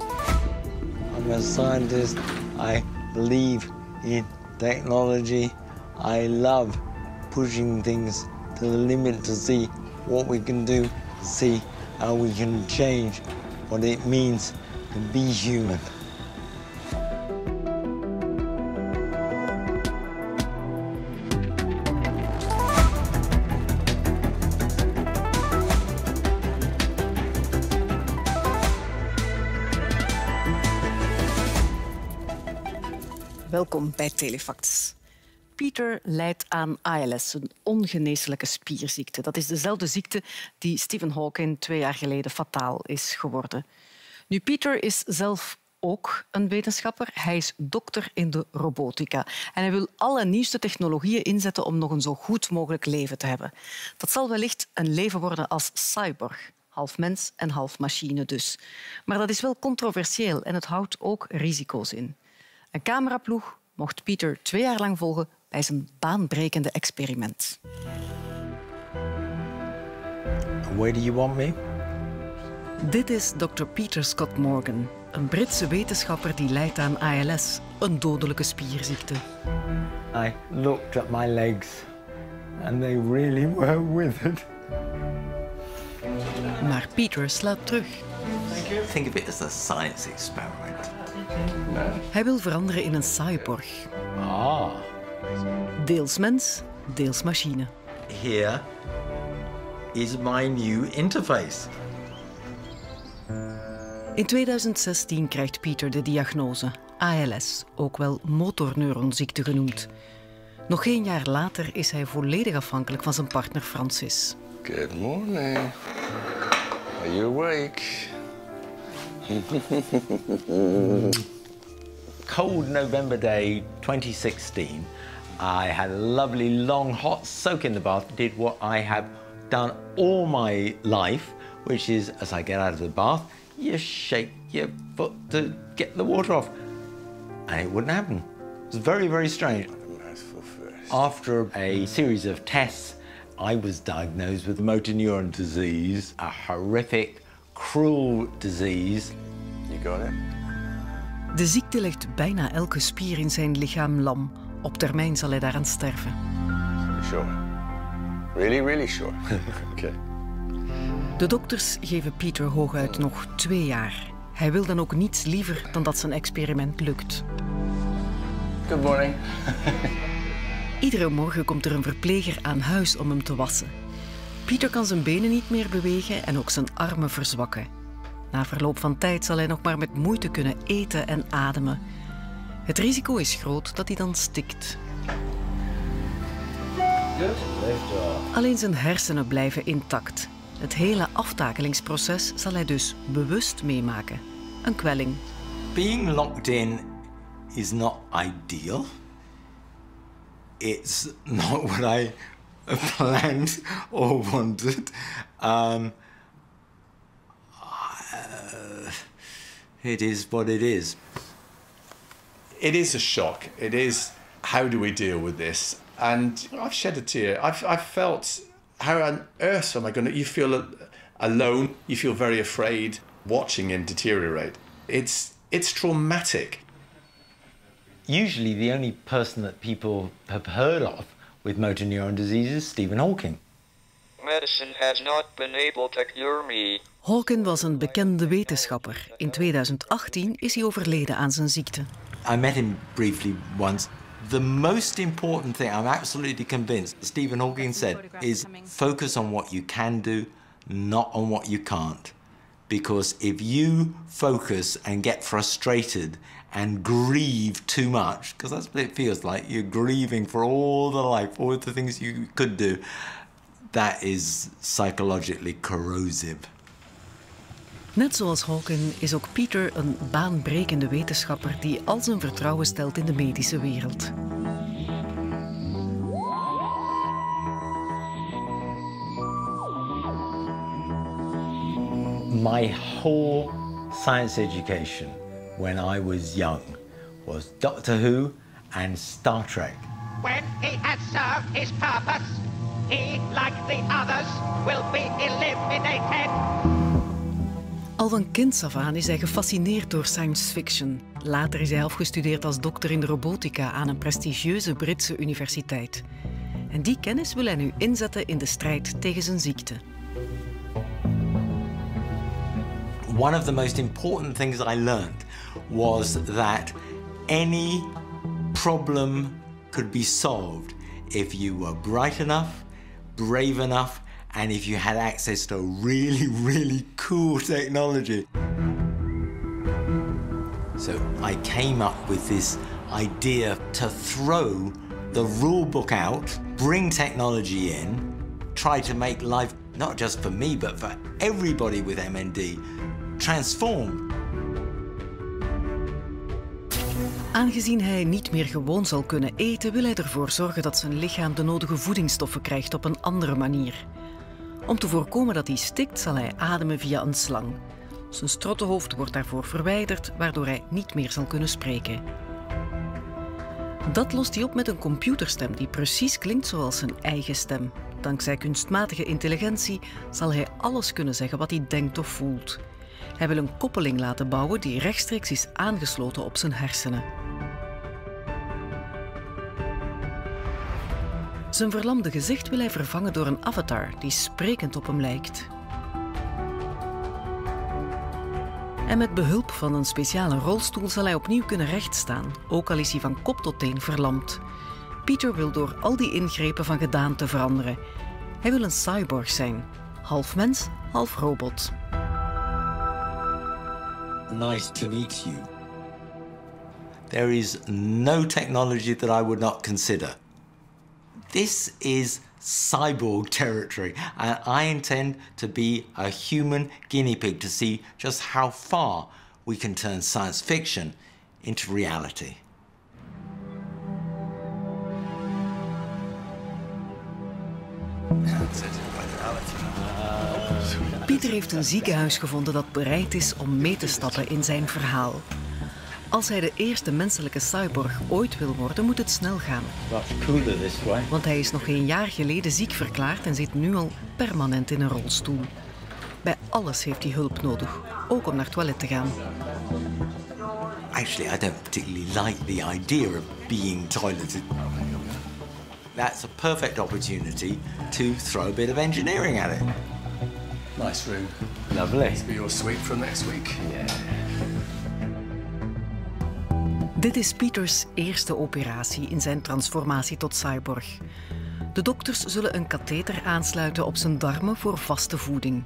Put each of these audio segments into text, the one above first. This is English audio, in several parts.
I'm a scientist. I believe in technology. I love pushing things to the limit to see what we can do, see how we can change what it means to be human. Bij Telefacts. Pieter lijdt aan ALS, een ongeneeslijke spierziekte. Dat is dezelfde ziekte die Stephen Hawking twee jaar geleden fataal is geworden. Nu, Pieter is zelf ook een wetenschapper. Hij is dokter in de robotica. En hij wil alle nieuwste technologieën inzetten om nog een zo goed mogelijk leven te hebben. Dat zal wellicht een leven worden als cyborg. Half mens en half machine dus. Maar dat is wel controversieel en het houdt ook risico's in. Een cameraploeg mocht Pieter twee jaar lang volgen bij zijn baanbrekende experiment. Where do you want me? Dit is Dr. Peter Scott Morgan, een Britse wetenschapper die lijdt aan ALS, een dodelijke spierziekte. I looked at my legs and they really were withered. Maar Peter slaat terug. Think of it as a science experiment. Hij wil veranderen in een cyborg. Ah. Deels mens, deels machine. Here is my new interface. In 2016 krijgt Pieter de diagnose ALS, ook wel motorneuronziekte genoemd. Nog geen jaar later is hij volledig afhankelijk van zijn partner Francis. Good morning. Are you awake? Cold November day 2016. I had a lovely long hot soak in the bath. Did what I have done all my life, which is as I get out of the bath, you shake your foot to get the water off. And it wouldn't happen. It was very, very strange. After a series of tests, I was diagnosed with motor neuron disease, a horrific, cruel disease. You got it? De ziekte legt bijna elke spier in zijn lichaam lam. Op termijn zal hij daaraan sterven. Sure. Really, really sure. okay. De dokters geven Pieter hooguit nog twee jaar. Hij wil dan ook niets liever dan dat zijn experiment lukt. Good morning. Iedere morgen komt er een verpleger aan huis om hem te wassen. Pieter kan zijn benen niet meer bewegen en ook zijn armen verzwakken. Na verloop van tijd zal hij nog maar met moeite kunnen eten en ademen. Het risico is groot dat hij dan stikt. Alleen zijn hersenen blijven intact. Het hele aftakelingsproces zal hij dus bewust meemaken. Een kwelling. Being locked in is not ideal. It's not what I planned or wanted. Um, uh, it is what it is. it is a shock. It is how do we deal with this? And I've shed a tear. I've, I've felt how on earth am I going to? You feel alone. You feel very afraid watching him deteriorate. It's it's traumatic. Usually, the only person that people have heard of with motor neuron disease is Stephen Hawking. Medicine has not been able to cure me. Hawking was een bekende wetenschapper. In 2018 is hij overleden aan zijn ziekte. I met him briefly once. The most important thing, I'm absolutely convinced, Stephen Hawking said, is focus on what you can do, not on what you can't. Because if you focus and get frustrated and grieve too much, because that's what it feels like, you're grieving for all the life, all the things you could do, that is psychologically corrosive. Net zoals Hawking is ook Pieter een baanbrekende wetenschapper die al zijn vertrouwen stelt in de medische wereld. My whole science education when I was young was Doctor Who and Star Trek. When he has served his purpose, he, like the others, will be eliminated. Al van kinds af aan is hij gefascineerd door science fiction. Later is hij afgestudeerd als dokter in de robotica aan een prestigieuze Britse universiteit. En die kennis wil hij nu inzetten in de strijd tegen zijn ziekte. One of the most important things I learned was that any problem could be solved if you were bright enough, brave enough, and if you had access to really, really cool technology. So I came up with this idea to throw the rule book out, bring technology in, try to make life not just for me but for everybody with MND transform. Aangezien hij niet meer gewoon zal kunnen eten, wil hij ervoor zorgen dat zijn lichaam de nodige voedingsstoffen krijgt op een andere manier. Om te voorkomen dat hij stikt, zal hij ademen via een slang. Zijn strottenhoofd wordt daarvoor verwijderd, waardoor hij niet meer zal kunnen spreken. Dat lost hij op met een computerstem die precies klinkt zoals zijn eigen stem. Dankzij kunstmatige intelligentie zal hij alles kunnen zeggen wat hij denkt of voelt. Hij wil een koppeling laten bouwen die rechtstreeks is aangesloten op zijn hersenen. Zijn verlamde gezicht wil hij vervangen door een avatar die sprekend op hem lijkt. En met behulp van een speciale rolstoel zal hij opnieuw kunnen rechtstaan, ook al is hij van kop tot teen verlamd. Peter wil door al die ingrepen van gedaante veranderen. Hij wil een cyborg zijn, half mens, half robot. Nice to meet you. There is no technology that I would not consider. This is cyborg territory, and I intend to be a human guinea pig to see just how far we can turn science fiction into reality. Pieter heeft een ziekenhuis gevonden dat bereid is om mee te stappen in zijn verhaal. Als hij de eerste menselijke cyborg ooit wil worden, moet het snel gaan. Want hij is nog geen jaar geleden ziek verklaard en zit nu al permanent in een rolstoel. Bij alles heeft hij hulp nodig, ook om naar het toilet te gaan. Actually, I don't particularly like the idea of being toileted. That's a perfect opportunity to throw a bit of engineering at it. Nice room. Lovely. Be your suite from next week. Dit is Pieters eerste operatie in zijn transformatie tot cyborg. De dokters zullen een katheter aansluiten op zijn darmen voor vaste voeding.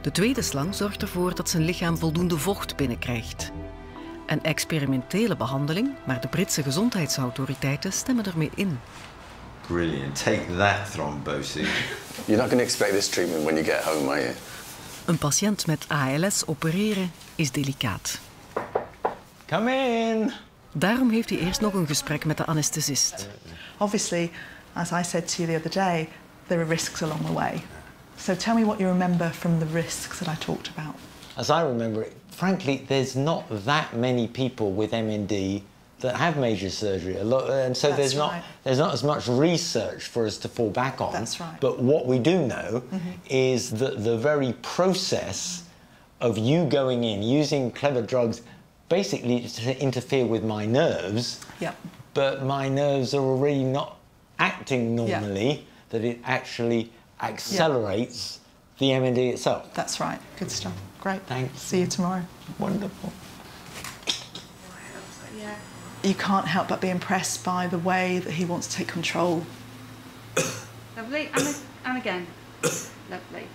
De tweede slang zorgt ervoor dat zijn lichaam voldoende vocht binnenkrijgt. Een experimentele behandeling, maar de Britse gezondheidsautoriteiten stemmen ermee in. Brilliant. Take that, thrombosis. You're not going to expect this treatment when you get home, are you? Een patiënt met ALS opereren is delicaat. Come in. Daarom heeft hij eerst nog een gesprek met de anesthesist. Obviously, as I said to you the other day, there are risks along the way. So tell me what you remember from the risks that I talked about. As I remember it, frankly, there's not that many people with MND that have major surgery. A lot, and so That's there's not right. there's not as much research for us to fall back on. That's right. But what we do know mm-hmm. is that the very process of you going in using clever drugs, basically to interfere with my nerves. Yep. But my nerves are already not acting normally. That it actually accelerates the MND itself. That's right. Good stuff. Great. Thanks. See you tomorrow. Wonderful. You can't help but be impressed by the way that he wants to take control. Lovely. And, and again. Lovely.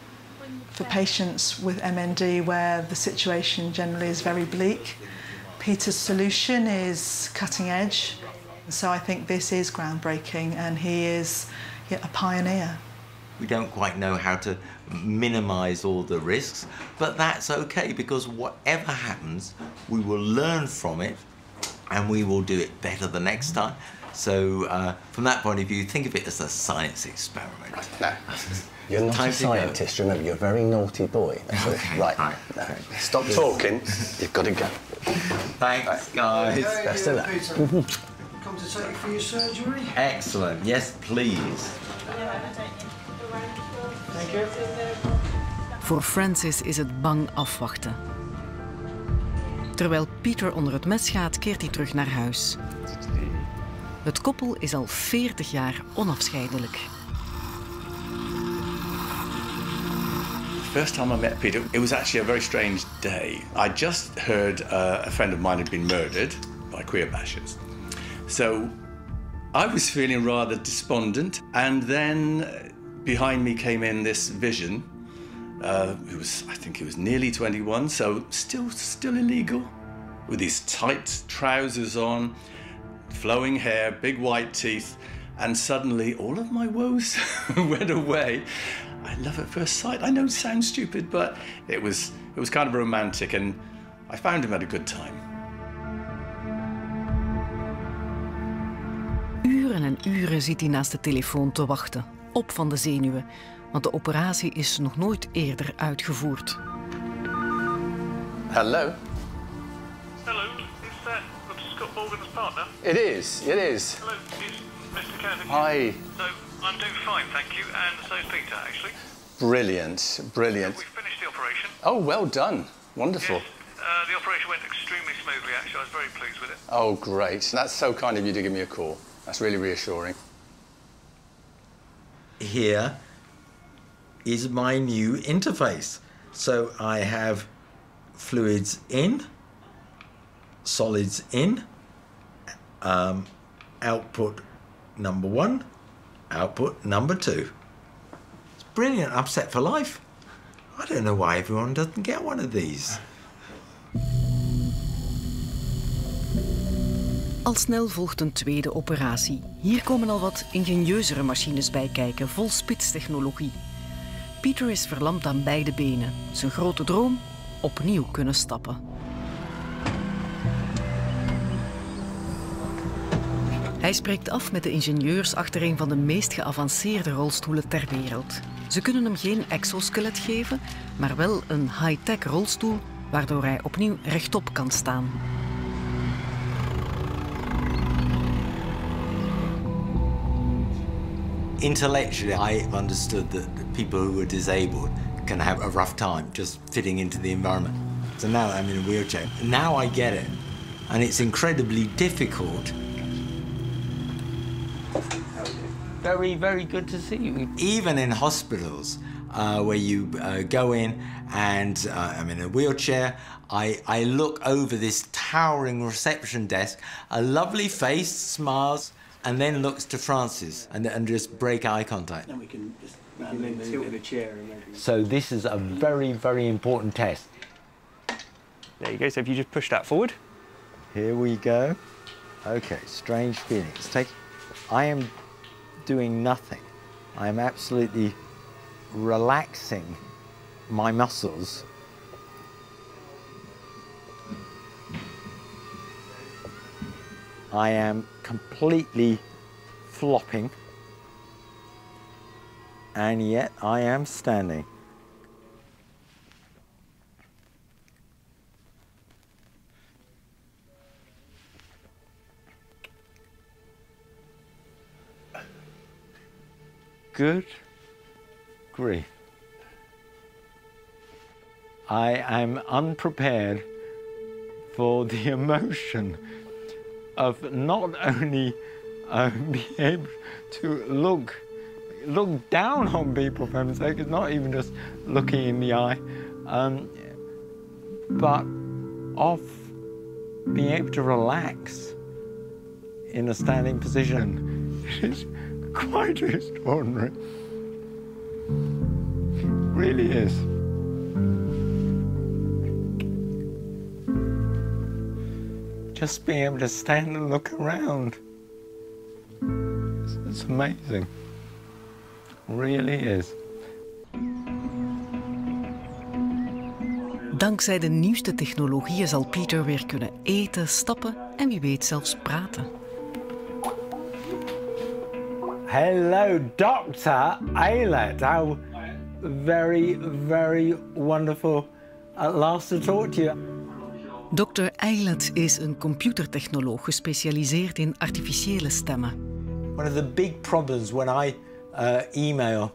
For patients with MND, where the situation generally is very bleak, Peter's solution is cutting edge. So I think this is groundbreaking, and he is yeah, a pioneer. We don't quite know how to minimize all the risks, but that's okay because whatever happens, we will learn from it and we will do it better the next time. So, uh, from that point of view, think of it as a science experiment. No. You're not Time a scientist, remember, you're a very naughty boy. Okay, Right. right, now, okay. Stop talking. You've got to go. Thanks, guys. Best of luck. Come to take you for your surgery. Excellent. Yes, please. Thank you. Voor Francis is het bang afwachten. Terwijl Peter onder het mes gaat, keert hij terug naar huis. Het koppel is al 40 jaar onafscheidelijk. First time I met Peter, it was actually a very strange day. I just heard uh, a friend of mine had been murdered by queer bashers. So I was feeling rather despondent, and then uh, behind me came in this vision. Uh, was, I think, he was nearly 21, so still, still illegal, with his tight trousers on, flowing hair, big white teeth, and suddenly all of my woes went away. I love at first sight. I know it sounds stupid, but it was it was kind of romantic, and I found him at a good time. Uren en uren zit hij naast de telefoon te wachten, op van de zenuwen, want de operatie is nog nooit eerder uitgevoerd. Hello. Hello, is that Dr. Scott Morgan's partner? It is. It is. Hello, it's Mr. Kevin. Hi. So, I'm doing fine, thank you, and so's Peter, actually. Brilliant. Brilliant. We finished the operation. Oh, well done. Wonderful. Uh, the operation went extremely smoothly, actually. I was very pleased with it. Oh, great. That's so kind of you to give me a call. That's really reassuring. Here is my new interface. So I have fluids in, solids in, um, output number one, output number two. It's brilliant. I'm set for life. I don't know why everyone doesn't get one of these. Al snel volgt een tweede operatie. Hier komen al wat ingenieuzere machines bij kijken, vol spitstechnologie. Peter is verlamd aan beide benen. Zijn grote droom? Opnieuw kunnen stappen. Hij spreekt af met de ingenieurs achter een van de meest geavanceerde rolstoelen ter wereld. Ze kunnen hem geen exoskelet geven, maar wel een high-tech rolstoel waardoor hij opnieuw rechtop kan staan. Intellectually, I understood that people who were disabled can have a rough time just fitting into the environment. So now I'm in a wheelchair. Now I get it. And it's incredibly difficult. Very, very good to see you. Even in hospitals, uh, where you uh, go in and uh, I'm in a wheelchair, I, I look over this towering reception desk, a lovely face smiles, and then looks to Francis and, and just break eye contact. Then we can just maybe tilt the chair and maybe. So this is a very, very important test. There you go. So if you just push that forward. Here we go. Okay, strange feelings. Take. I am doing nothing. I am absolutely relaxing my muscles. I am completely flopping, and yet I am standing. Good grief. I am unprepared for the emotion of not only uh, being able to look look down on people for heaven's sake, it's not even just looking in the eye, um, but of being able to relax in a standing position. It's quite extraordinary. It really is. Just being able to stand and look around. It's, it's amazing. Really is. Dankzij de nieuwste technologieën zal Peter weer kunnen eten, stappen en wie weet zelfs praten. Hello, Dr. Aylett. How very, very wonderful at last to talk to you. Dr. Aylett is een computertechnoloog gespecialiseerd in artificiële stemmen. One of the big problems when I uh, email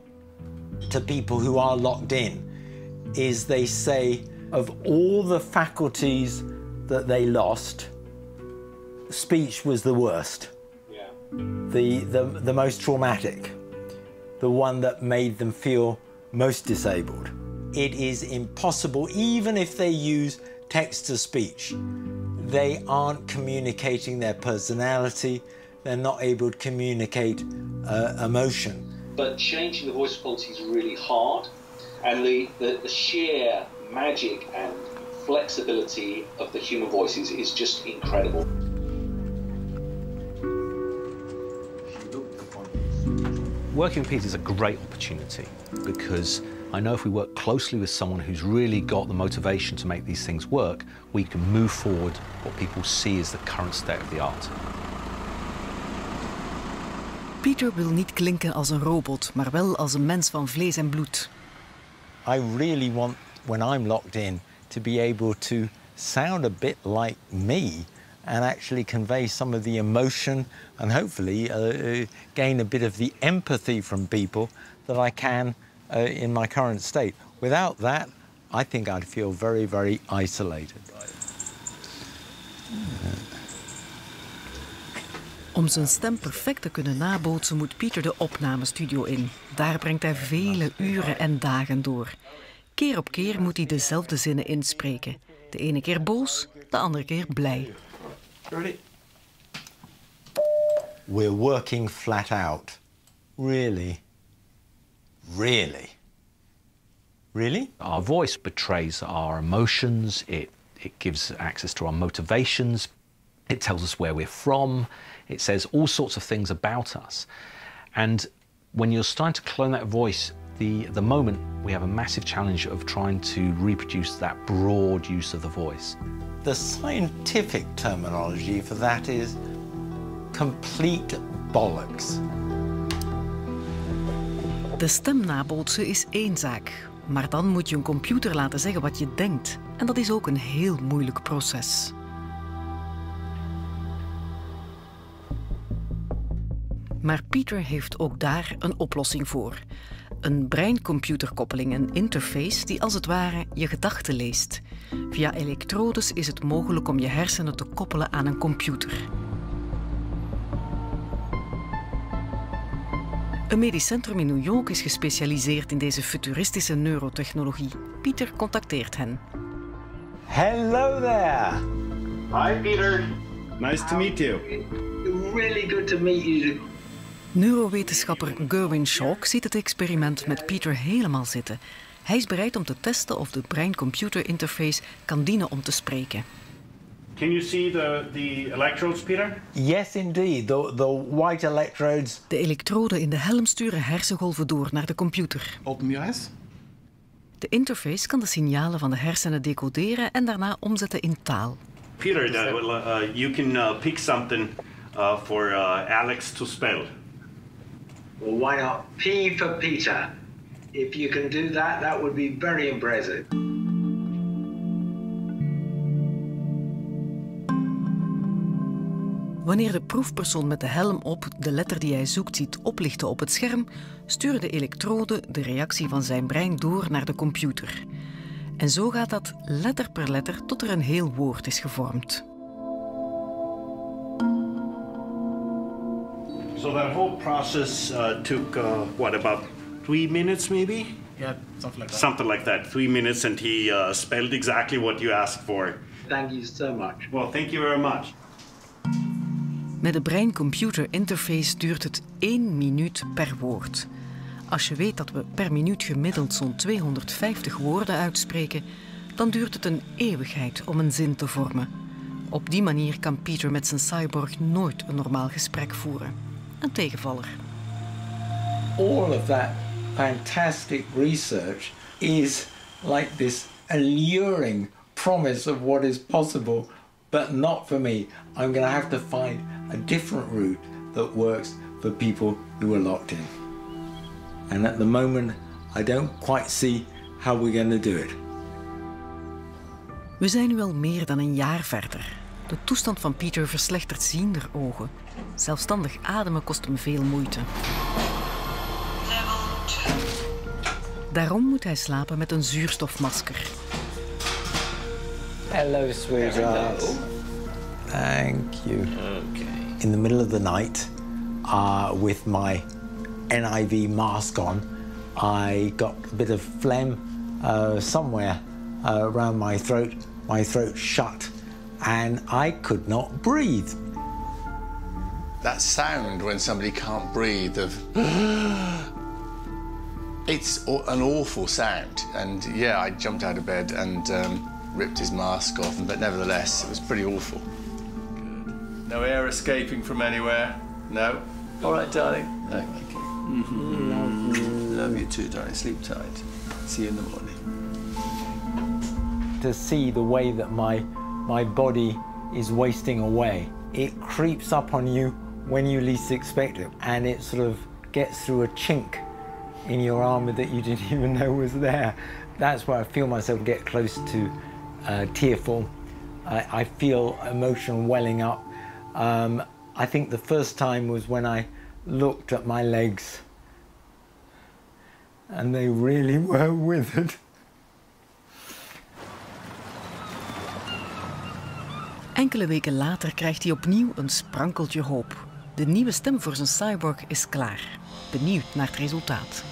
to people who are locked in is they say of all the faculties that they lost, speech was the worst. Yeah. The, the, the most traumatic, the one that made them feel most disabled. It is impossible, even if they use text to speech, they aren't communicating their personality, they're not able to communicate uh, emotion. But changing the voice quality is really hard, and the, the, the sheer magic and flexibility of the human voices is, is just incredible. Working with Peter is a great opportunity because I know if we work closely with someone who's really got the motivation to make these things work, we can move forward what people see as the current state of the art. Peter wil niet klinken als een robot, maar wel als een mens van vlees en bloed. I really want, when I'm locked in, to be able to sound a bit like me and actually convey some of the emotion and hopefully uh, gain a bit of the empathy from people that I can uh, in my current state. Without that, I think I'd feel very, very isolated. Om zijn stem perfect te kunnen nabootsen moet Pieter de opnamestudio in. Daar brengt hij vele uren en dagen door. Keer op keer moet hij dezelfde zinnen inspreken. De ene keer boos, de andere keer blij. Ready? We're working flat out. Really? Really? Really? Our voice betrays our emotions, it, it gives access to our motivations, it tells us where we're from, it says all sorts of things about us. And when you're starting to clone that voice, the, the moment we have a massive challenge of trying to reproduce that broad use of the voice. The scientific terminology for that is complete bollocks. De stem nabootsen is één zaak, maar dan moet je een computer laten zeggen wat je denkt. En dat is ook een heel moeilijk proces. Maar Pieter heeft ook daar een oplossing voor. Een brein-computerkoppeling, een interface die als het ware je gedachten leest. Via elektrodes is het mogelijk om je hersenen te koppelen aan een computer. Een medisch centrum in New York is gespecialiseerd in deze futuristische neurotechnologie. Pieter contacteert hen. Hello there. Hi, Peter. Nice to meet you. Really good to meet you. Neurowetenschapper Gerwin Schock ziet het experiment met Pieter helemaal zitten. Hij is bereid om te testen of de brein-computer interface kan dienen om te spreken. Can you see the, the electrodes, Peter? Yes, indeed. The, the white electrodes. De elektroden in de helm sturen hersengolven door naar de computer. Open your eyes. De interface kan de signalen van de hersenen decoderen en daarna omzetten in taal. Peter, uh, uh, you can uh, pick something uh, for uh, Alex to spell. Well, why not P for Peter? If you can do that, that would be very impressive. Wanneer de proefpersoon met de helm op de letter die hij zoekt ziet oplichten op het scherm, sturen de elektroden de reactie van zijn brein door naar de computer. En zo gaat dat letter per letter tot er een heel woord is gevormd. So that whole process uh, took, uh, what, about three minutes maybe? Yeah, something like that. Something like that. Three minutes, and he uh, spelled exactly what you asked for. Thank you so much. Well, thank you very much. Met de brein-computer interface duurt het 1 minuut per woord. Als je weet dat we per minuut gemiddeld zo'n 250 woorden uitspreken, dan duurt het een eeuwigheid om een zin te vormen. Op die manier kan Pieter met zijn cyborg nooit een normaal gesprek voeren. Een tegenvaller. All of that fantastic research is like this alluring promise of what is possible, but not for me. I'm going to have to find a different route that works for people who are locked in. And at the moment, I don't quite see how we're going to do it. We zijn nu al meer dan een jaar verder. De toestand van Pieter verslechtert ziender ogen. Zelfstandig ademen kost hem veel moeite. Daarom moet hij slapen met een zuurstofmasker. Hello, sweetheart. Thank you. Okay. In the middle of the night, uh, with my NIV mask on, I got a bit of phlegm uh, somewhere uh, around my throat. My throat shut, and I could not breathe. That sound when somebody can't breathe of it's an awful sound. And yeah, I jumped out of bed and um, ripped his mask off, but nevertheless, it was pretty awful. No air escaping from anywhere. No. All right, darling. Thank you. Love you. Love you too, darling. Sleep tight. See you in the morning. to see the way that my my body is wasting away. It creeps up on you when you least expect it, and it sort of gets through a chink in your armor that you didn't even know was there. That's where I feel myself get close to uh, tearful. I, I feel emotion welling up. Um, I think the first time was when I looked at my legs, and they really were withered. Enkele weken later krijgt hij opnieuw een sprankeltje hoop. De nieuwe stem voor zijn cyborg is klaar. Benieuwd naar het resultaat.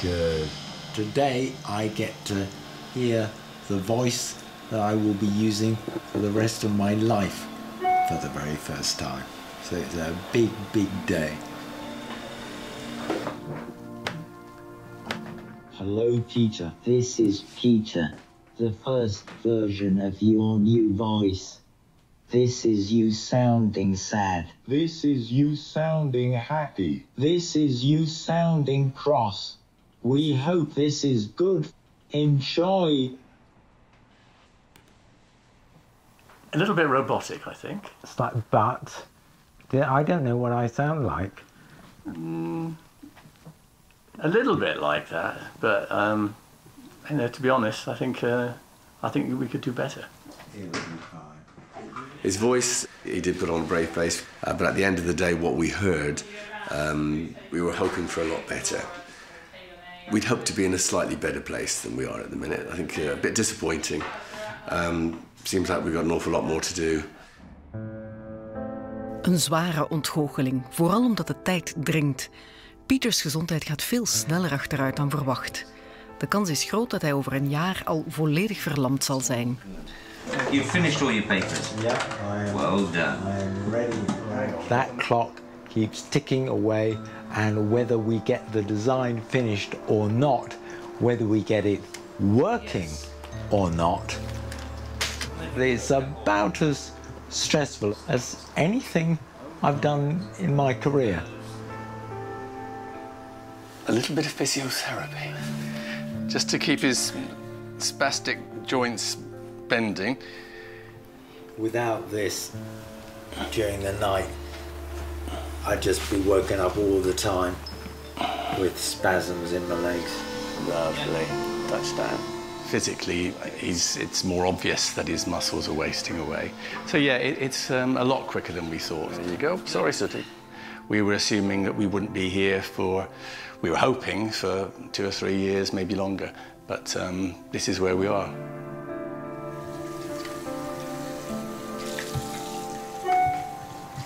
Good. Today I get to hear the voice that I will be using for the rest of my life for the very first time. So it's a big, big day. Hello, Peter. This is Peter, the first version of your new voice. This is you sounding sad. This is you sounding happy. This is you sounding cross. We hope this is good. Enjoy. A little bit robotic, I think. It's like, but I don't know what I sound like. Mm, a little bit like that, but um, you know, to be honest, I think uh, I think we could do better. His voice, he did put on a brave face, uh, but at the end of the day, what we heard, um, we were hoping for a lot better. We'd hoped to be in a slightly better place than we are at the minute. I think uh, a bit disappointing. Um, seems like we've got an awful lot more to do. Een zware ontgoocheling, vooral omdat de tijd dringt. Pieters gezondheid gaat veel sneller achteruit dan verwacht. De kans is groot dat hij over een jaar al volledig verlamd zal zijn. You've finished all your papers? Yeah, I am. Well done. I am ready. That clock keeps ticking away, and whether we get the design finished or not, whether we get it working or not, it's about as stressful as anything I've done in my career. A little bit of physiotherapy, just to keep his spastic joints bending. Without this, during the night, I'd just be woken up all the time with spasms in my legs. Lovely. Touchdown. Physically, he's, it's more obvious that his muscles are wasting away. So yeah, it, it's um, a lot quicker than we thought. There you go. Sorry, Sooty. We were assuming that we wouldn't be here for, we were hoping for two or three years, maybe longer. But um, this is where we are.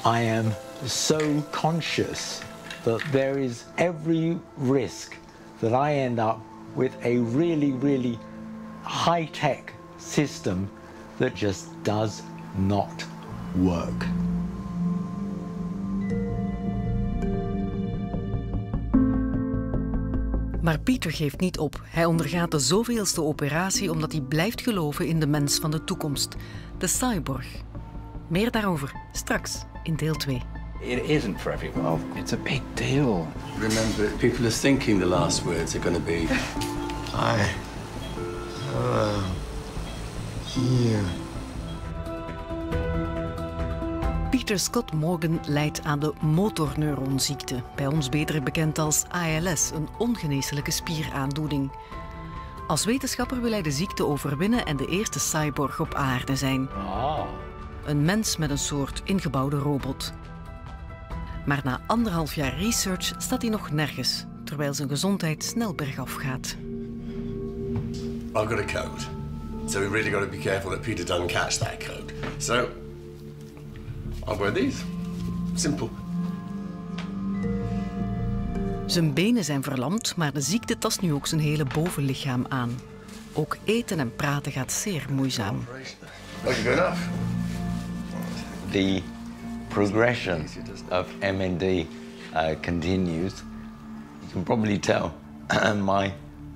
I am so conscious that there is every risk that I end up with a really, really high tech system that just does not work. Maar Pieter geeft niet op. Hij ondergaat de zoveelste operatie omdat hij blijft geloven in de mens van de toekomst, de cyborg. Meer daarover straks in deel 2. It isn't for everyone. It's a big deal. Remember, people are thinking the last words are going to be. I. Uh, here. Peter Scott Morgan lijdt aan de motorneuronziekte, bij ons beter bekend als ALS, een ongeneeslijke spieraandoening. Als wetenschapper wil hij de ziekte overwinnen en de eerste cyborg op aarde zijn. Een mens met een soort ingebouwde robot. Maar na anderhalf jaar research staat hij nog nergens, terwijl zijn gezondheid snel bergaf gaat. I've got a code. So we really got to be careful that Peter doesn't catch that code. So I'll wear these. Simple. Zijn benen zijn verlamd, maar de ziekte tast nu ook zijn hele bovenlichaam aan. Ook eten en praten gaat zeer moeizaam. The progression of MND uh, continues. You can probably tell my,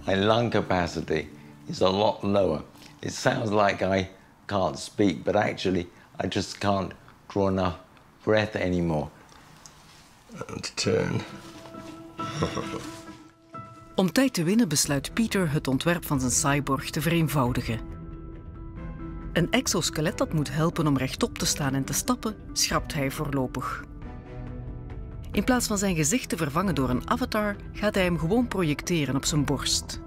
my lung capacity is a lot lower. It sounds like I can't speak, but actually, I just can't draw enough breath anymore. And turn. Om tijd te winnen besluit Peter het ontwerp van zijn cyborg te vereenvoudigen. Een exoskelet dat moet helpen om rechtop te staan en te stappen, schrapt hij voorlopig. In plaats van zijn gezicht te vervangen door een avatar, gaat hij hem gewoon projecteren op zijn borst.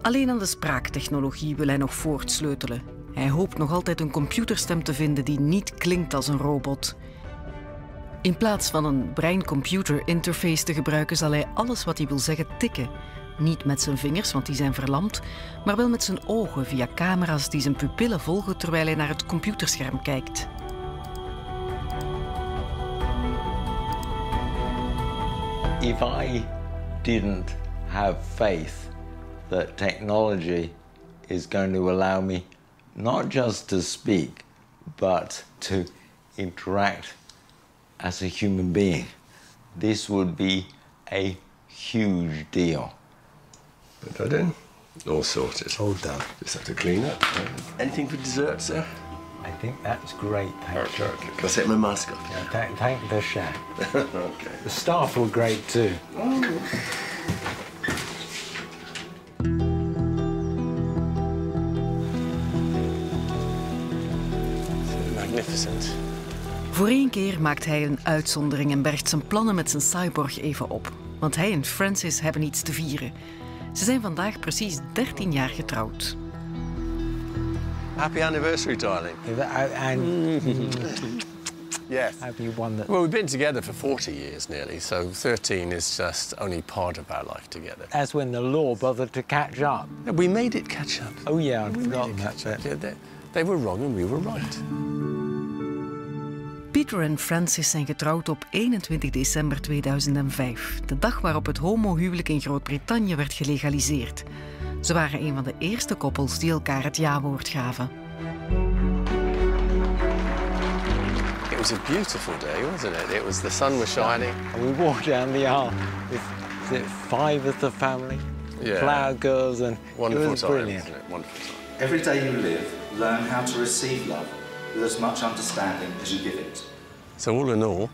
Alleen aan de spraaktechnologie wil hij nog voortsleutelen. Hij hoopt nog altijd een computerstem te vinden die niet klinkt als een robot. In plaats van een brein-computer interface te gebruiken, zal hij alles wat hij wil zeggen tikken. Niet met zijn vingers, want die zijn verlamd, maar wel met zijn ogen via camera's die zijn pupillen volgen terwijl hij naar het computerscherm kijkt. If I didn't have faith that technology is going to allow me not just to speak, but to interact as a human being, this would be a huge deal. Put that in. All sorted. All done. Just have to clean up. Anything for dessert, sir? I think that's great, thank you. Okay. Can I take my mask off? Yeah, thank, thank the chef. okay. The staff were great too. Magnificent. Voor één keer maakt hij een uitzondering en bergt zijn plannen met zijn cyborg even op. Want hij en Francis hebben iets te vieren. Ze zijn vandaag precies 13 jaar getrouwd. Happy anniversary, darling. And Yes. have you won that? Well, we've been together for 40 years nearly, so 13 is just only part of our life together. That's when the law bothered to catch up. We made it catch up. Oh yeah, I'd We made forgotten that catch up. Yeah, they, they were wrong and we were right. Peter en Francis zijn getrouwd op 21 december 2005, de dag waarop het homohuwelijk in Groot-Brittannië werd gelegaliseerd. Ze waren een van de eerste koppels die elkaar het ja-woord gaven. It was a beautiful day, wasn't it? It was the sun was shining. And we walked down the aisle with is it five of the family, Yeah. flower girls, and Wonderful it was time, brilliant. Wonderful time. Every day you live, learn how to receive love with as much understanding as you give it. So all in all,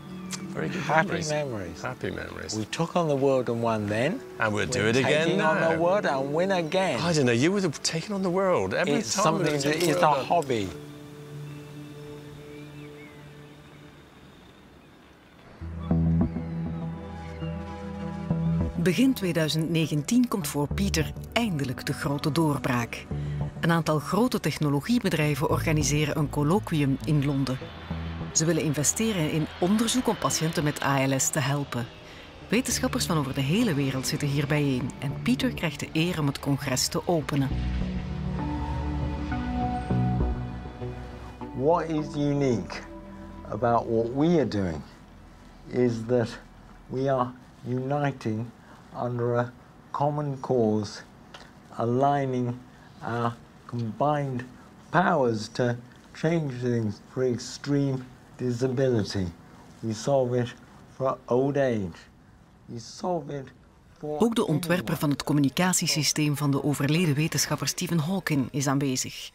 very good Happy memories. memories. Happy memories. We took on the world and won then. And we'll do We're it again taking on the world and win again. I don't know, you were taking on the world. Every it's time we something take that the a on. hobby. Begin 2019 komt voor Pieter eindelijk de grote doorbraak. Een aantal grote technologiebedrijven organiseren een colloquium in Londen. Ze willen investeren in onderzoek om patiënten met ALS te helpen. Wetenschappers van over de hele wereld zitten hier bijeen en Pieter krijgt de eer om het congres te openen. What is unique about what we are doing is that we are uniting under a common cause, aligning our combined powers to change things for extreme disability. We solve it for old age. We solve it for Ook de ontwerper van het communicatiesysteem van de overleden wetenschapper Stephen Hawking is aanwezig.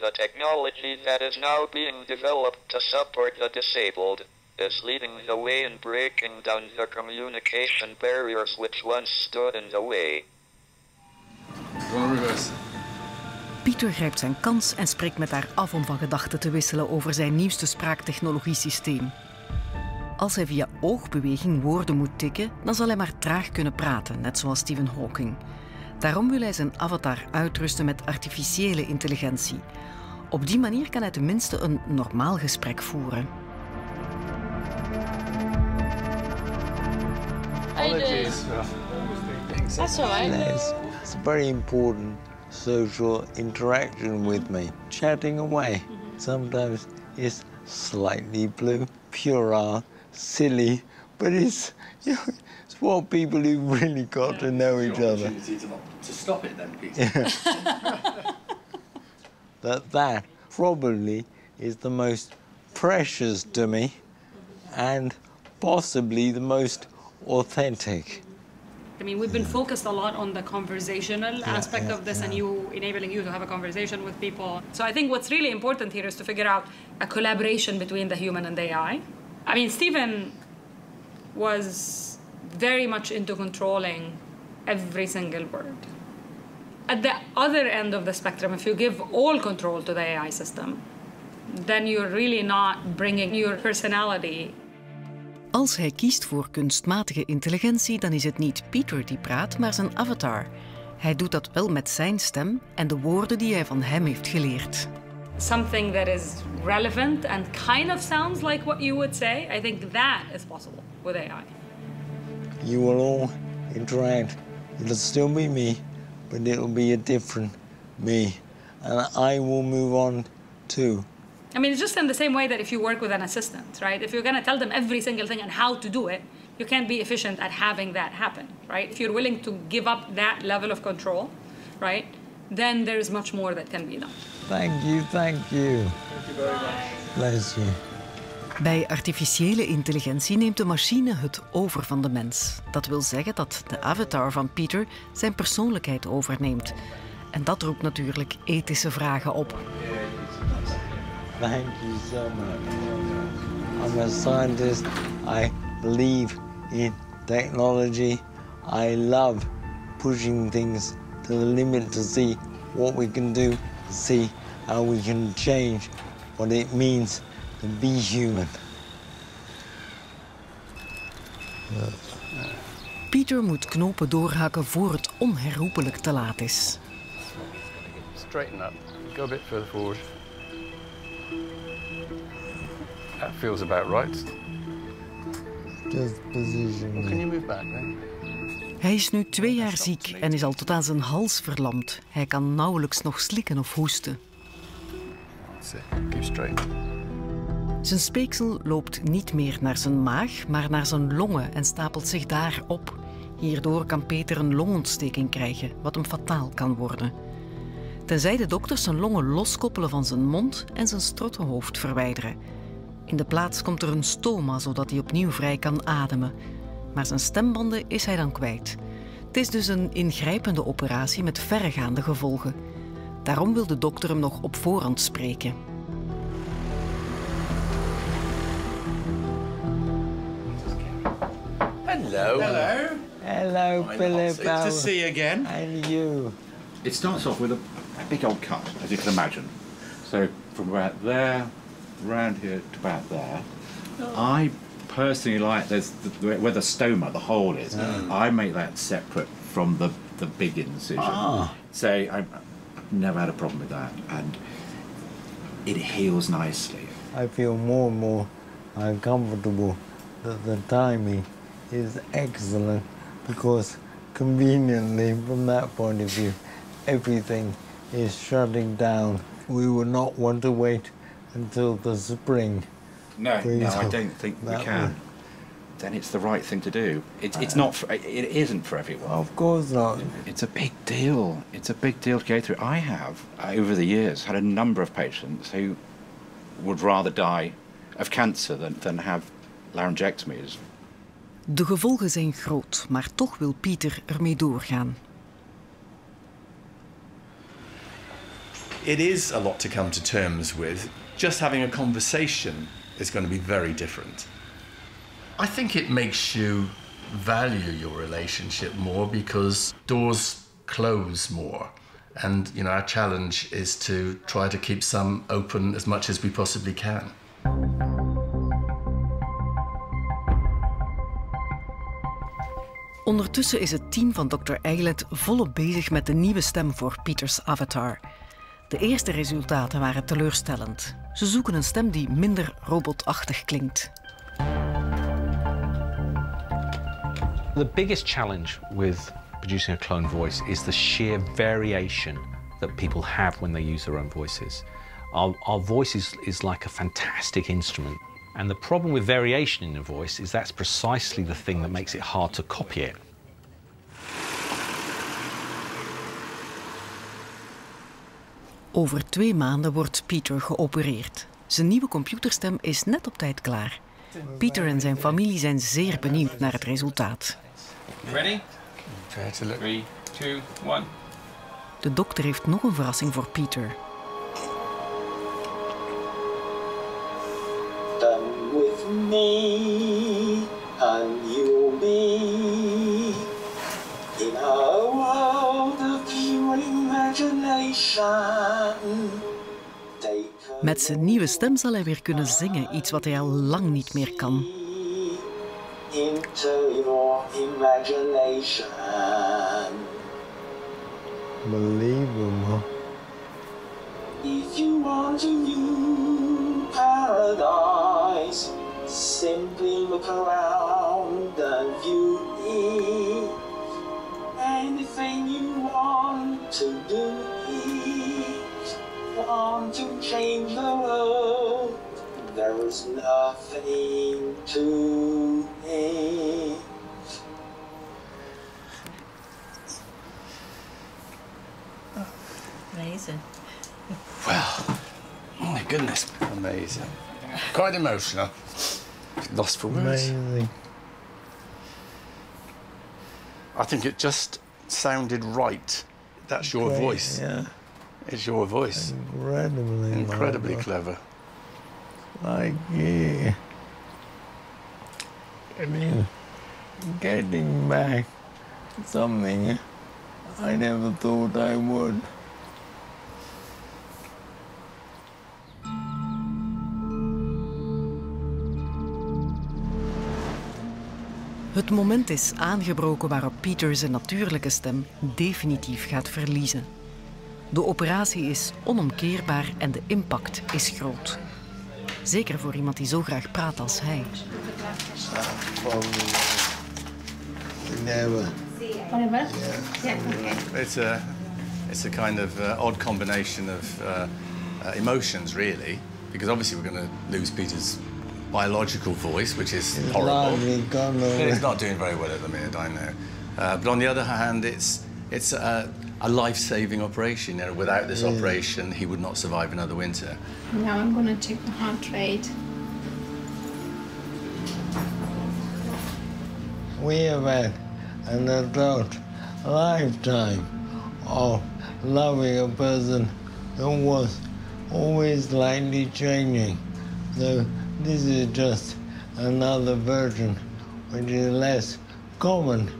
The technology that is now being developed to support the disabled is leading the way in breaking down the communication barriers which once stood in the way. Pieter grijpt zijn kans en spreekt met haar af om van gedachten te wisselen over zijn nieuwste spraaktechnologiesysteem. Als hij via oogbeweging woorden moet tikken, dan zal hij maar traag kunnen praten, net zoals Stephen Hawking. Daarom wil hij zijn avatar uitrusten met artificiële intelligentie. Op die manier kan hij tenminste een normaal gesprek voeren. That's all right. There's it's very important social interaction with me, chatting away. Mm-hmm. Sometimes it's slightly blue, puerile, silly, but it's, you know, it's what people who really got to know each other. To stop it then, Peter. Yeah. that that probably is the most precious to me and possibly the most authentic. I mean, we've been focused a lot on the conversational Yeah, aspect yeah, of this and you enabling you to have a conversation with people. So I think what's really important here is to figure out a collaboration between the human and the AI. I mean, Stephen was very much into controlling every single word. At the other end of the spectrum, if you give all control to the AI system, then you're really not bringing your personality Als hij kiest voor kunstmatige intelligentie, dan is het niet Peter die praat, maar zijn avatar. Hij doet dat wel met zijn stem en de woorden die hij van hem heeft geleerd. something that is relevant and kind of sounds like what you would say, I think that is possible with AI. You will all interact. It'll still be me, but it'll be a different me. And I will move on too. I mean, it's just in the same way that if you work with an assistant, right? If you're going to tell them every single thing and how to do it, you can't be efficient at having that happen, right? If you're willing to give up that level of control, right, then there's much more that can be done. Thank you, thank you. Bless you. Bij artificiële intelligentie neemt de machine het over van de mens. Dat wil zeggen dat de avatar van Peter zijn persoonlijkheid overneemt. En dat roept natuurlijk ethische vragen op. Thank you so much. I'm a scientist. I believe in technology. I love pushing things to the limit to see what we can do, to see how we can change what it means to be human. Peter moet knopen doorhakken voor het onherroepelijk te laat is. Straighten up. Go a bit further forward. That feels about right. Just position. Well, can you move back then? Hij is nu twee jaar ziek en is al tot aan zijn hals verlamd. Hij kan nauwelijks nog slikken of hoesten. Keep straight. Zijn speeksel loopt niet meer naar zijn maag, maar naar zijn longen en stapelt zich daar op. Hierdoor kan Peter een longontsteking krijgen, wat hem fataal kan worden. Tenzij de dokters zijn longen loskoppelen van zijn mond en zijn strottenhoofd verwijderen. In de plaats komt er een stoma, zodat hij opnieuw vrij kan ademen. Maar zijn stembanden is hij dan kwijt. Het is dus een ingrijpende operatie met verregaande gevolgen. Daarom wil de dokter hem nog op voorhand spreken. Hello. Hello. Hello, Philip. Good to see you again. And you. It starts off with a big old cut, as you can imagine. So from about there, round here to about there. I personally like there's the, where the stoma, the hole is. I make that separate from the the big incision. Ah. So I, I've never had a problem with that, and it heals nicely. I feel more and more uncomfortable that the timing is excellent because conveniently from that point of view everything is shutting down. We would not want to wait until the spring. No, Please no, I don't think we can. would- Then it's the right thing to do. It, it's uh, not. For, it isn't for everyone. Of course not. It's a big deal. It's a big deal to go through. I have, over the years, had a number of patients who would rather die of cancer than, than have laryngectomies. De gevolgen zijn groot, maar toch wil Pieter ermee doorgaan. It is a lot to come to terms with. Just having a conversation is going to be very different. I think it makes you value your relationship more because doors close more. And you know, our challenge is to try to keep some open as much as we possibly can. Ondertussen is het team van Dr. Aylett volop bezig met de nieuwe stem voor Pieters avatar. De eerste resultaten waren teleurstellend. Ze zoeken een stem die minder robotachtig klinkt. The biggest challenge with producing a clone voice is the sheer variation that people have when they use their own voices. Our, our voice is, is like a fantastic instrument. And the problem with variation in a voice is that's precisely the thing that makes it hard to copy it. Over twee maanden wordt Peter geopereerd. Zijn nieuwe computerstem is net op tijd klaar. Peter en zijn familie zijn zeer benieuwd naar het resultaat. Ready? Three, two, one. De dokter heeft nog een verrassing voor Peter. Come with me, Met zijn nieuwe stem zal hij weer kunnen zingen, iets wat hij al lang niet meer kan. into your imagination. Unbelievable. If you want a new paradise, simply look around and view it. Anything you want to do it, want to change the world, there is nothing to it. Amazing. Well, oh my goodness, amazing. Quite emotional. Lost for words. Amazing. I think it just sounded right. That's your Great, voice. yeah. It's your voice. Incredibly Incredibly clever. Like, yeah. I mean, getting back something I never thought I would. Het moment is aangebroken waarop Peter zijn natuurlijke stem definitief gaat verliezen. De operatie is onomkeerbaar en de impact is groot. Zeker voor iemand die zo graag praat als hij. It's a, it's a kind of uh, odd combination of uh, uh, emotions, really, because obviously we're going to lose Peter's biological voice, which is It's horrible. largely gone over. It's not doing very well at the minute, I know. Uh, but on the other hand, it's it's a, a life-saving operation. You know, without this Yeah. operation, he would not survive another winter. Now I'm gonna check the heart rate. We have had an adult lifetime of loving a person who was always slightly changing. So this is just another version which is less common,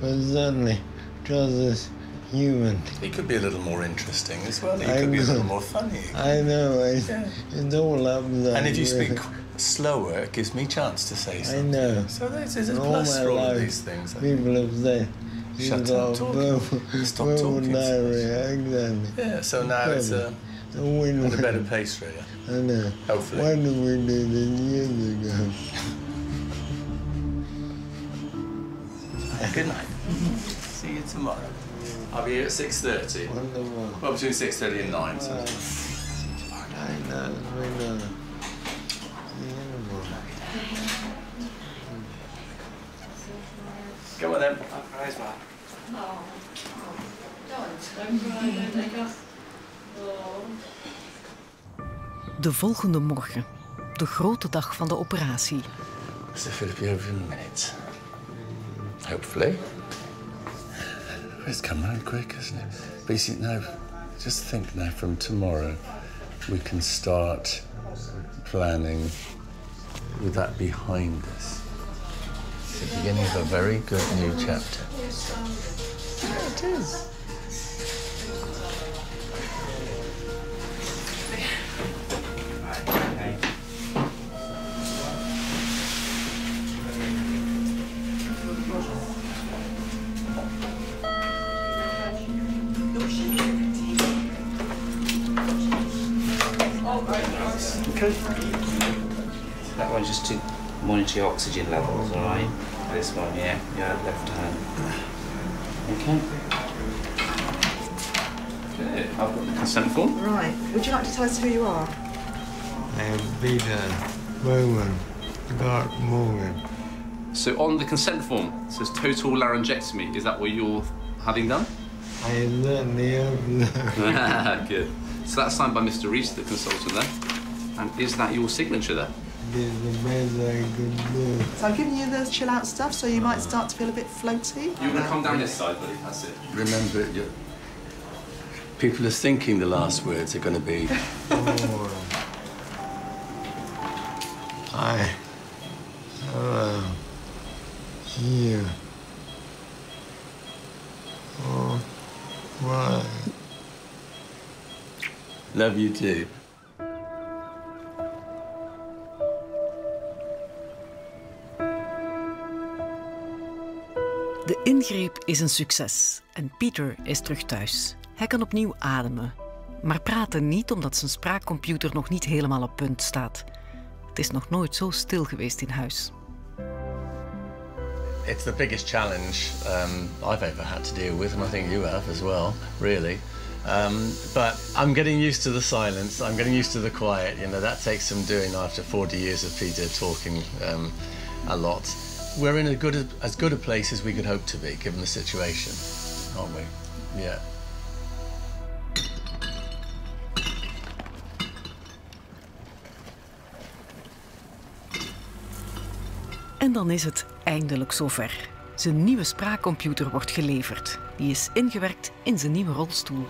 but certainly just as human. He could be a little more interesting as well. He I could be a little more funny. I know, it's, it's all up there. And if you speak slower, it gives me chance to say something. I know. So there's, there's a plus for all of these things. People have said, Shut up talking. verbal, Stop verbal talking. diarrhea, exactly. Yeah, so now it's uh, a, a win at a better pace, really. I know. Hopefully. Why did we do this years ago? Good night. See you tomorrow. I'll be here at 6.30. Wonderful. Well, between 6.30 and 9. So. I know, we know. Come on then. De volgende morgen, de grote dag van de operatie. So Philip, over in a minute. Hopefully. It's come round quick, isn't it? But you see, now, just think now from tomorrow, we can start planning with that behind us. It's the beginning of a very good new chapter. It is. Okay. That one's just to monitor your oxygen levels, all right? This one, yeah, yeah, left hand. Okay. Okay, I've got the consent form. Right. Would you like to tell us who you are? I am Peter Bowman, Clark Morgan. So on the consent form, it says total laryngectomy. Is that what you're having done? I learned the. Good. So that's signed by Mr. Reese, the consultant there. And is that your signature there? Did the best I. So I'm giving you the chill out stuff so you might start to feel a bit floaty. You're going to come down this side, buddy. That's it. Remember, you people are thinking the last words are going to be. Oh. I love you. Oh, my. Oh, love you too. De ingreep is een succes en Pieter is terug thuis. Hij kan opnieuw ademen, maar praten niet omdat zijn spraakcomputer nog niet helemaal op punt staat. Het is nog nooit zo stil geweest in huis. It's the biggest challenge um, I've ever had to deal with, and I think you have as well, really. Um, but I'm getting used to the silence. I'm getting used to the quiet. You know, that takes some doing after 40 years of Peter talking um, a lot. We're in a good, as good a place as we could hope to be, given the situation, aren't we? Yeah. En dan is het eindelijk zover. Zijn nieuwe spraakcomputer wordt geleverd. Die is ingewerkt in zijn nieuwe rolstoel.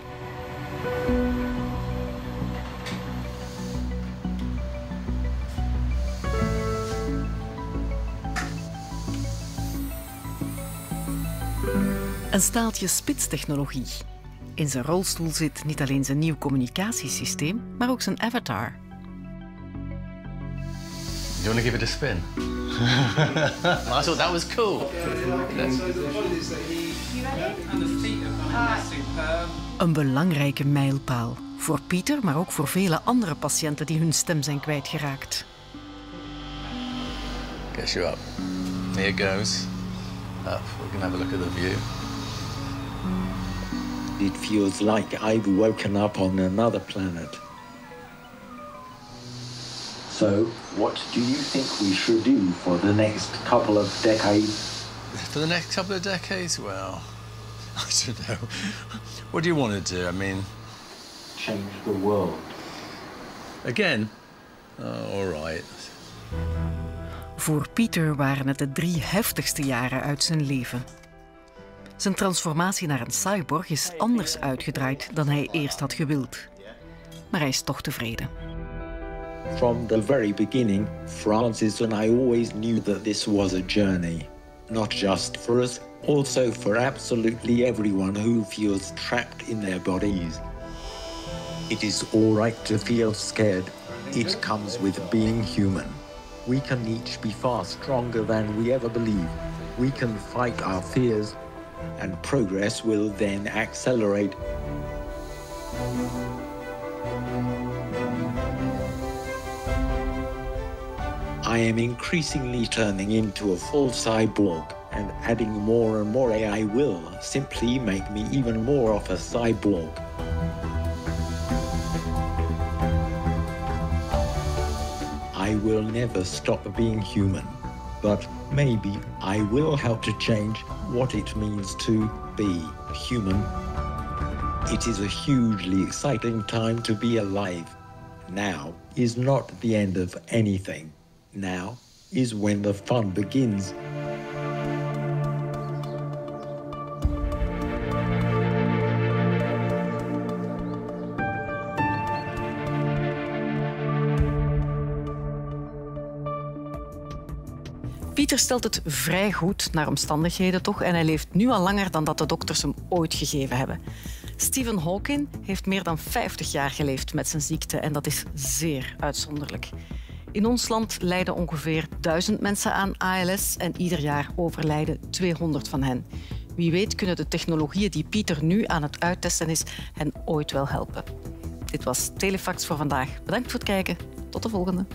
Een staaltje spitstechnologie. In zijn rolstoel zit niet alleen zijn nieuw communicatiesysteem, maar ook zijn avatar. Do you want to give it a spin? I thought that was cool. Een belangrijke mijlpaal. Voor Pieter, maar ook voor vele andere patiënten die hun stem zijn kwijtgeraakt. Gets you up. Here goes. Up. We can have a look at the view. It feels like I've woken up on another planet. So, what do you think we should do for the next couple of decades? For the next couple of decades, well, I don't know. What do you want to do? I mean, Change the world. again? Oh, all right. Voor Pieter waren het de drie heftigste jaren uit zijn leven. Zijn transformatie naar een cyborg is anders uitgedraaid dan hij eerst had gewild. Maar hij is toch tevreden. From the very beginning, Francis and I always knew that this was a journey. Not just for us, also for absolutely everyone who feels trapped in their bodies. It is all right to feel scared. It comes with being human. We can each be far stronger than we ever believe. We can fight our fears, and progress will then accelerate. I am increasingly turning into a full cyborg, and adding more and more AI will simply make me even more of a cyborg. I will never stop being human, but maybe I will help to change what it means to be human. It is a hugely exciting time to be alive. Now is not the end of anything. Now is when the fun begins. Pieter stelt het vrij goed naar omstandigheden toch en hij leeft nu al langer dan dat de dokters hem ooit gegeven hebben. Stephen Hawking heeft meer dan 50 jaar geleefd met zijn ziekte en dat is zeer uitzonderlijk. In ons land lijden ongeveer 1000 mensen aan ALS en ieder jaar overlijden 200 van hen. Wie weet kunnen de technologieën die Pieter nu aan het uittesten is hen ooit wel helpen. Dit was Telefax voor vandaag. Bedankt voor het kijken. Tot de volgende.